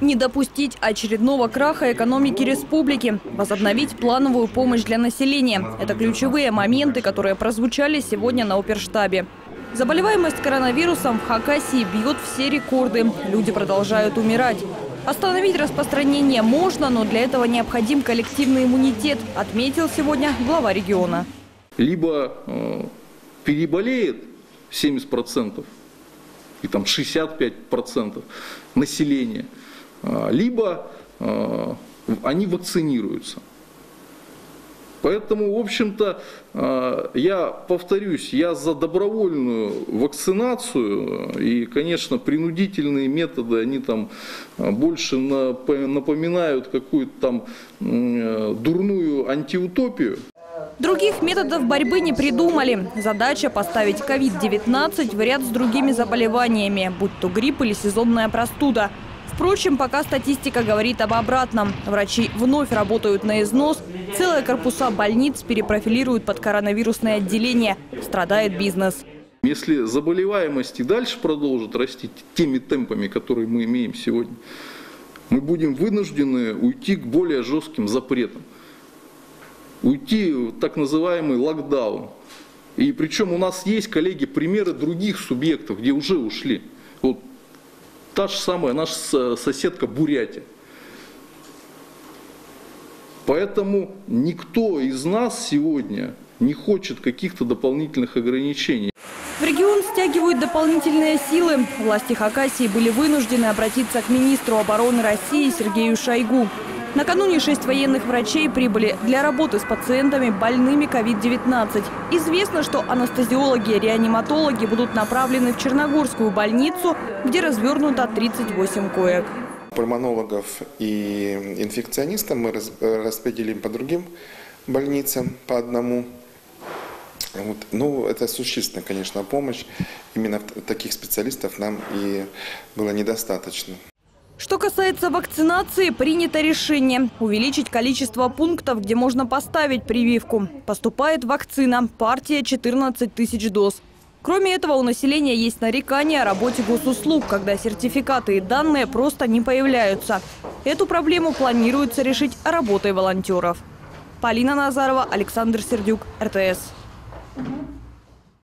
Не допустить очередного краха экономики республики. Возобновить плановую помощь для населения. Это ключевые моменты, которые прозвучали сегодня на оперштабе. Заболеваемость коронавирусом в Хакасии бьет все рекорды. Люди продолжают умирать. Остановить распространение можно, но для этого необходим коллективный иммунитет, отметил сегодня глава региона. Либо э, переболеет 70% и там 65% населения, э, либо э, они вакцинируются. Поэтому, в общем-то, э, я повторюсь, я за добровольную вакцинацию. И, конечно, принудительные методы, они там больше напоминают какую-то там э, дурную антиутопию. Других методов борьбы не придумали. Задача поставить COVID-19 в ряд с другими заболеваниями, будь то грипп или сезонная простуда – Впрочем, пока статистика говорит об обратном. Врачи вновь работают на износ, целые корпуса больниц перепрофилируют под коронавирусное отделение. Страдает бизнес. Если заболеваемость и дальше продолжит расти теми темпами, которые мы имеем сегодня, мы будем вынуждены уйти к более жестким запретам. Уйти в так называемый локдаун. И причем у нас есть, коллеги, примеры других субъектов, где уже ушли. Вот Та же самая наша соседка Бурятия. Поэтому никто из нас сегодня не хочет каких-то дополнительных ограничений. В регион стягивают дополнительные силы. Власти Хакасии были вынуждены обратиться к министру обороны России Сергею Шойгу. Накануне шесть военных врачей прибыли для работы с пациентами больными COVID-19. Известно, что анестезиологи и реаниматологи будут направлены в Черногорскую больницу, где развернуто 38 коек. Пульмонологов и инфекционистов мы распределим по другим больницам, по одному. Вот. Ну, это существенная, конечно, помощь. Именно таких специалистов нам и было недостаточно. Что касается вакцинации, принято решение увеличить количество пунктов, где можно поставить прививку. Поступает вакцина, партия 14 тысяч доз. Кроме этого, у населения есть нарекания о работе госуслуг, когда сертификаты и данные просто не появляются. Эту проблему планируется решить работой волонтеров. Полина Назарова, Александр Сердюк, РТС.